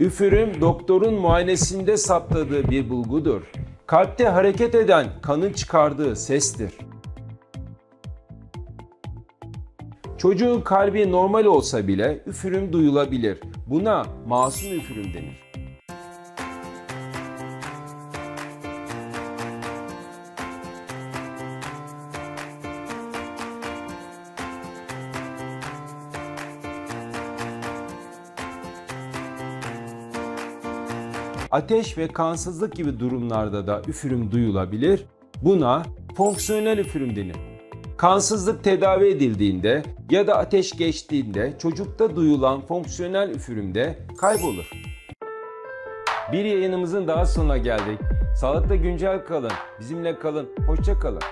Üfürüm doktorun muayenesinde saptadığı bir bulgudur. Kalpte hareket eden kanın çıkardığı sestir. Çocuğun kalbi normal olsa bile üfürüm duyulabilir. Buna masum üfürüm denir. Ateş ve kansızlık gibi durumlarda da üfürüm duyulabilir. Buna fonksiyonel üfürüm denir. Kansızlık tedavi edildiğinde ya da ateş geçtiğinde çocukta duyulan fonksiyonel üfürüm de kaybolur. Bir yayınımızın daha sonuna geldik. Sağlıkla güncel kalın, bizimle kalın, hoşça kalın.